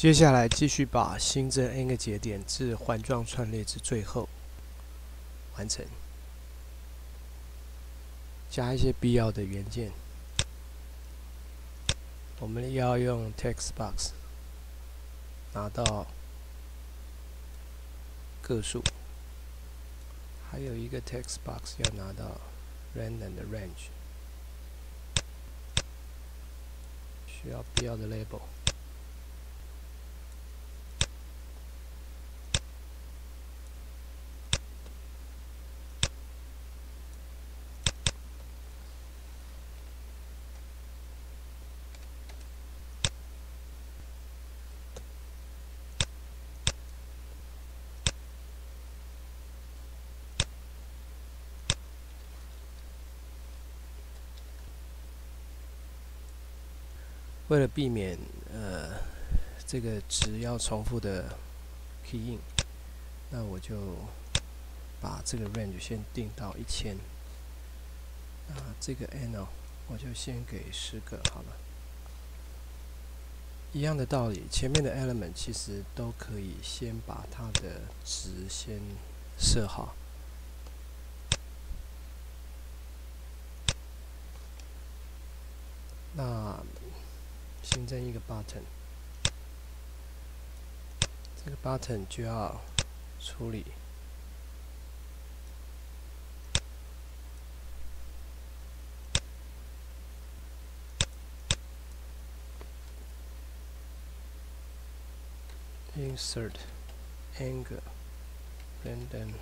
接下来继续把新增 n 个节点至环状串列至最后完成，加一些必要的元件。我们要用 text box 拿到个数，还有一个 text box 要拿到 random 的 range，需要必要的 label。为了避免呃这个值要重复的 key in，那我就把这个 range 先定到一千。那，这个 n 哦，我就先给十个好了。一样的道理，前面的 element 其实都可以先把它的值先设好。那新增一个 button，这个 button 就要处理 insert angle random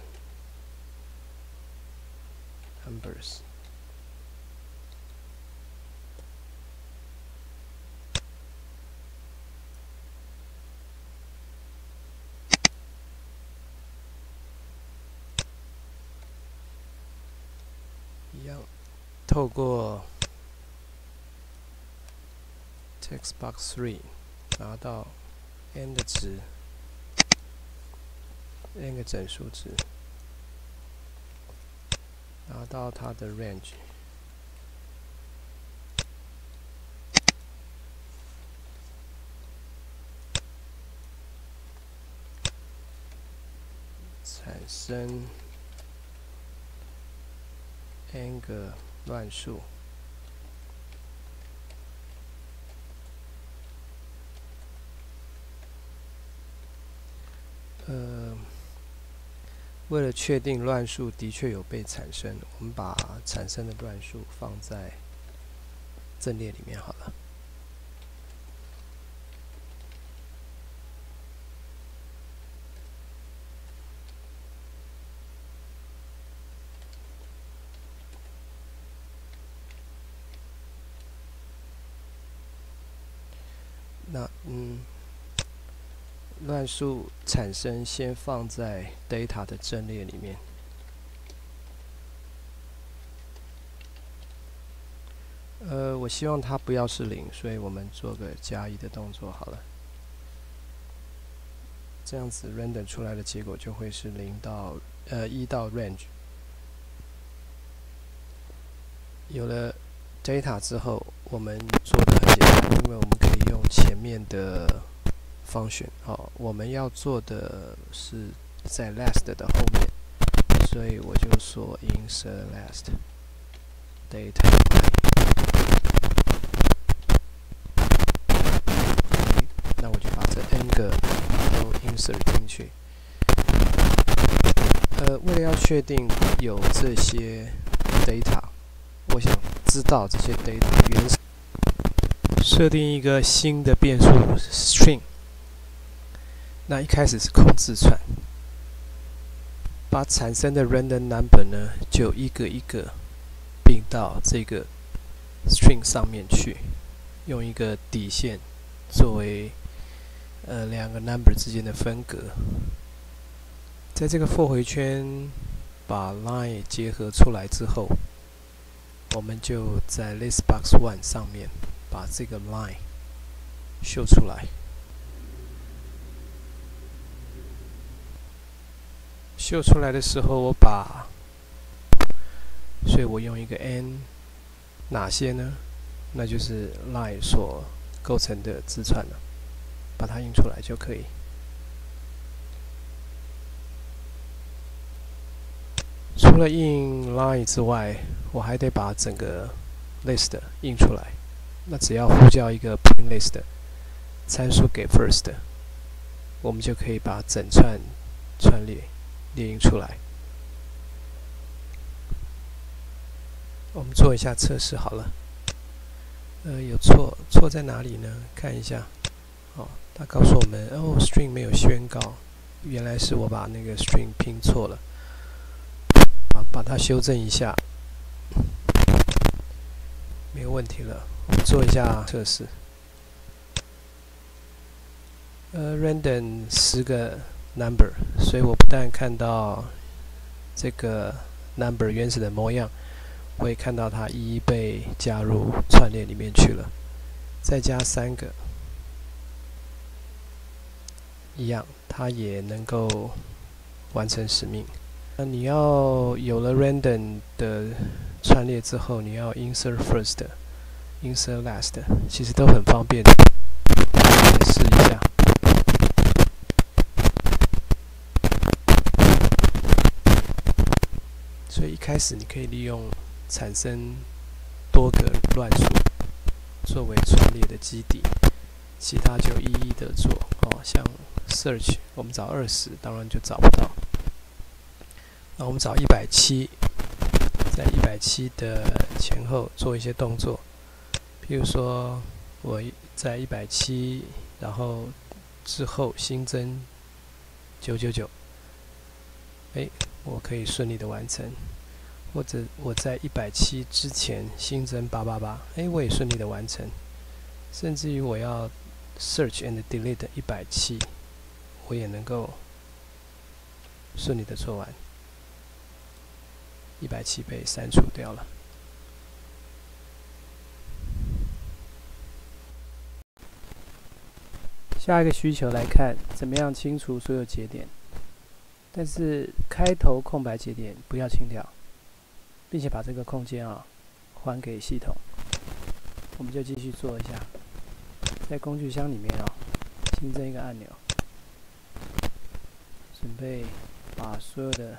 numbers。 透过 text box three 拿到 n 的值，n 个整数值，拿到它的 range，产生。n 个乱数，呃，为了确定乱数的确有被产生，我们把产生的乱数放在阵列里面好了。那嗯，乱数产生先放在 data 的阵列里面。呃，我希望它不要是零，所以我们做个加一的动作好了。这样子 render 出来的结果就会是零到呃一到 range。有了 data 之后，我们做的很简单，因为我们可以用前面的 function。好，我们要做的是在 last 的后面，所以我就说 insert last data。那我就把这 n 个都 insert 进去。呃，为了要确定有这些 data，我想知道这些 data 原始。设定一个新的变数 string。那一开始是空字串，把产生的 random number 呢，就一个一个并到这个 string 上面去，用一个底线作为呃两个 number 之间的分隔。在这个 for 回圈把 line 结合出来之后，我们就在 list box one 上面把这个 line 秀出来。秀出来的时候，我把，所以我用一个 n，哪些呢？那就是 line 所构成的字串了。把它印出来就可以。除了印 line 之外，我还得把整个 list 印出来。那只要呼叫一个 print list 参数给 first，我们就可以把整串串列列印出来。我们做一下测试好了。呃，有错，错在哪里呢？看一下。哦，他告诉我们，哦，string 没有宣告，原来是我把那个 string 拼错了。把它修正一下，没有问题了。我们做一下测试。呃，random 十个 number，所以我不但看到这个 number 原始的模样，我也看到它一一被加入串列里面去了。再加三个，一样，它也能够完成使命。那你要有了 random 的串列之后，你要 insert first，insert last，其实都很方便。来试一下。所以一开始你可以利用产生多个乱数作为串列的基底，其他就一一的做。哦，像 search，我们找二十，当然就找不到。那我们找一百七，在一百七的前后做一些动作，比如说我在一百七，然后之后新增九九九，哎，我可以顺利的完成；或者我在一百七之前新增八八八，哎，我也顺利的完成；甚至于我要 search and delete 一百七，我也能够顺利的做完。一百七被删除掉了。下一个需求来看，怎么样清除所有节点？但是开头空白节点不要清掉，并且把这个空间啊还给系统。我们就继续做一下，在工具箱里面啊新增一个按钮，准备把所有的。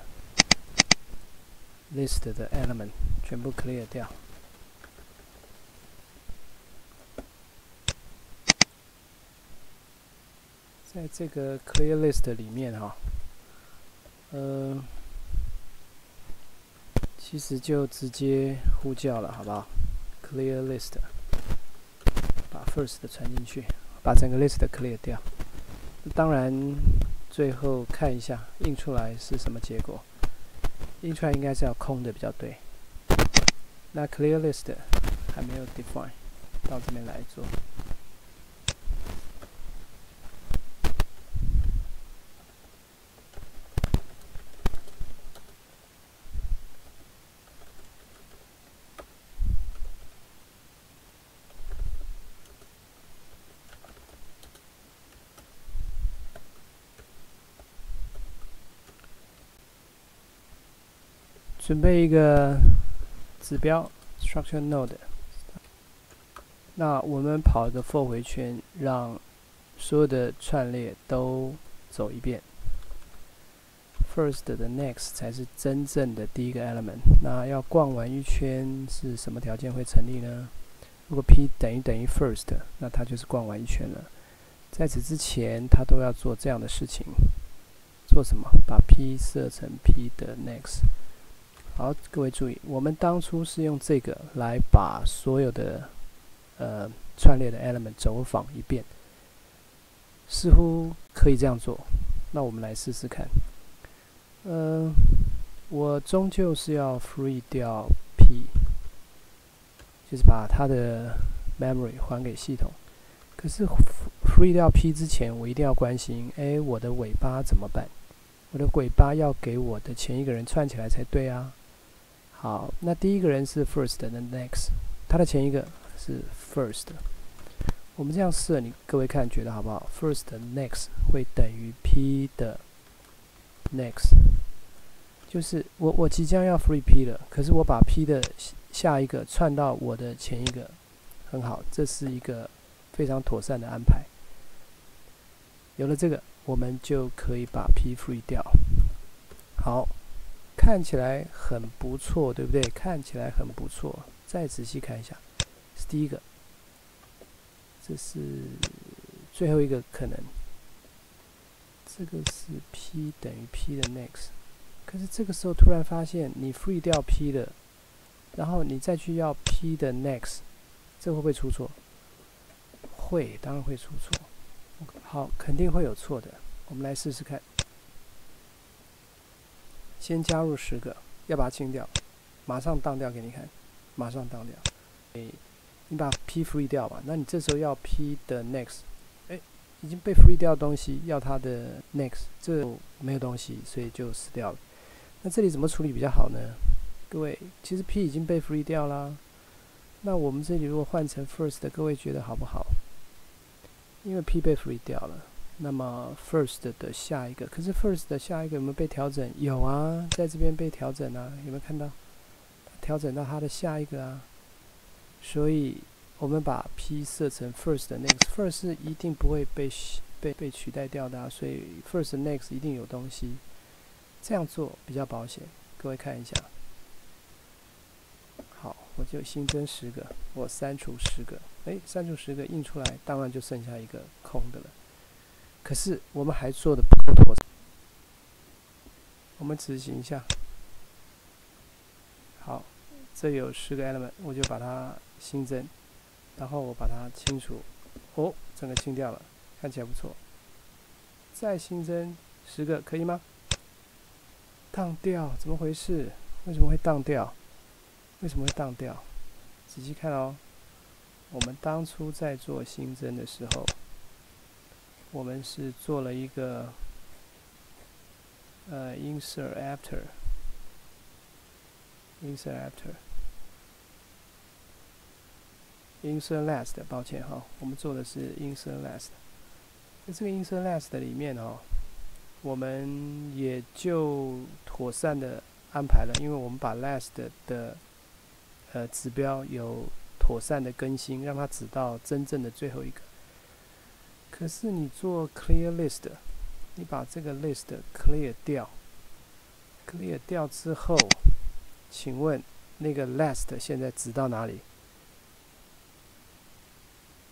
list 的 element 全部 clear 掉，在这个 clear list 里面哈，呃，其实就直接呼叫了，好不好？clear list，把 first 传进去，把整个 list clear 掉。当然，最后看一下印出来是什么结果。印出来应该是要空的比较对。那 clear list 还没有 define，到这边来做。准备一个指标 structure node，那我们跑一个 for 回圈，让所有的串列都走一遍。first 的 next 才是真正的第一个 element。那要逛完一圈是什么条件会成立呢？如果 p 等于等于 first，那它就是逛完一圈了。在此之前，它都要做这样的事情。做什么？把 p 设成 p 的 next。好，各位注意，我们当初是用这个来把所有的呃串列的 element 走访一遍，似乎可以这样做。那我们来试试看。呃，我终究是要 free 掉 p，就是把它的 memory 还给系统。可是 free 掉 p 之前，我一定要关心，哎，我的尾巴怎么办？我的尾巴要给我的前一个人串起来才对啊。好，那第一个人是 first 的 next，它的前一个是 first。我们这样设，你各位看觉得好不好？first next 会等于 p 的 next，就是我我即将要 free p 了，可是我把 p 的下一个串到我的前一个，很好，这是一个非常妥善的安排。有了这个，我们就可以把 p free 掉。好，看起来很不错，对不对？看起来很不错。再仔细看一下，是第一个，这是最后一个可能。这个是 p 等于 p 的 next，可是这个时候突然发现你 free 掉 p 的，然后你再去要 p 的 next，这会不会出错？会，当然会出错。好，肯定会有错的。我们来试试看。先加入十个，要把它清掉，马上当掉给你看，马上当掉。诶，你把 p free 掉吧，那你这时候要 p 的 next，诶，已经被 free 掉的东西要它的 next，这没有东西，所以就死掉了。那这里怎么处理比较好呢？各位，其实 p 已经被 free 掉啦。那我们这里如果换成 first，各位觉得好不好？因为 p 被 free 掉了，那么 first 的下一个，可是 first 的下一个有没有被调整？有啊，在这边被调整啊，有没有看到？调整到它的下一个啊。所以我们把 p 设成 first 的 next，first 是一定不会被被被取代掉的啊，所以 first next 一定有东西。这样做比较保险，各位看一下。好，我就新增十个，我删除十个。哎，删除十个印出来，当然就剩下一个空的了。可是我们还做的不够妥。我们执行一下。好，这有十个 element，我就把它新增，然后我把它清除。哦，整个清掉了，看起来不错。再新增十个，可以吗？当掉，怎么回事？为什么会当掉？为什么会当掉？仔细看哦。我们当初在做新增的时候，我们是做了一个呃 insert after，insert after，insert last，抱歉哈，我们做的是 insert last。在这个 insert last 里面哦，我们也就妥善的安排了，因为我们把 last 的呃指标有。妥善的更新，让它指到真正的最后一个。可是你做 clear list，你把这个 list clear 掉，clear 掉之后，请问那个 last 现在指到哪里？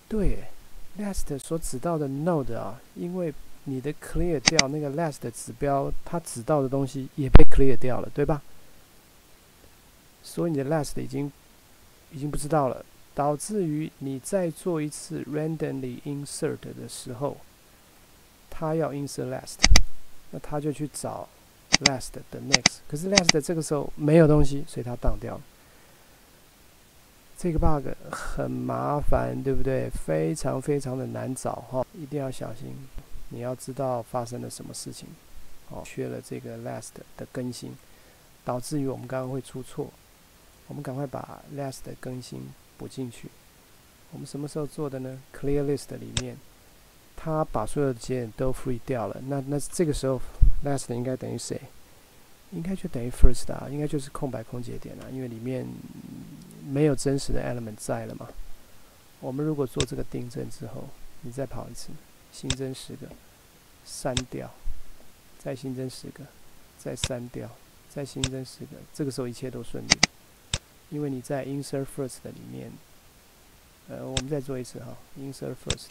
对，last 所指到的 node 啊，因为你的 clear 掉那个 last 的指标，它指到的东西也被 clear 掉了，对吧？所以你的 last 已经。已经不知道了，导致于你再做一次 randomly insert 的时候，它要 insert last，那它就去找 last 的 next，可是 last 这个时候没有东西，所以它当掉了。这个 bug 很麻烦，对不对？非常非常的难找哈，一定要小心。你要知道发生了什么事情，哦，缺了这个 last 的更新，导致于我们刚刚会出错。我们赶快把 last 的更新补进去。我们什么时候做的呢？clear list 里面，它把所有的节点都 free 掉了。那那这个时候 last 应该等于谁？应该就等于 first 啊，应该就是空白空节点了，因为里面没有真实的 element 在了嘛。我们如果做这个订正之后，你再跑一次，新增十个，删掉，再新增十个，再删掉，再新增十个，这个时候一切都顺利。因为你在 insert first 的里面，呃，我们再做一次哈，insert first，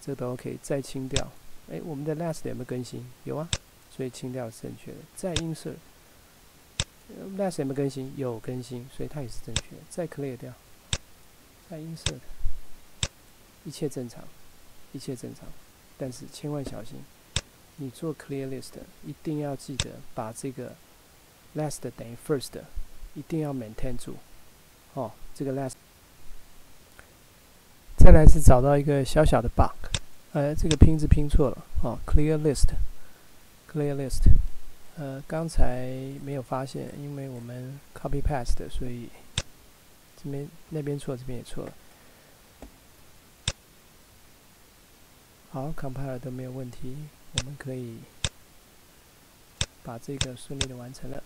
这都 OK，再清掉。哎，我们的 last 有没有更新？有啊，所以清掉是正确的。再 insert，last 有没有更新？有更新，所以它也是正确的。再 clear 掉，再 insert，一切正常，一切正常。但是千万小心，你做 clear list 一定要记得把这个 last 等于 first。一定要 maintain 住，哦，这个 last，再来是找到一个小小的 bug，呃，这个拼字拼错了，哦，clear list，clear list，呃，刚才没有发现，因为我们 copy paste，所以这边那边错，这边也错了。好 compile 都没有问题，我们可以把这个顺利的完成了。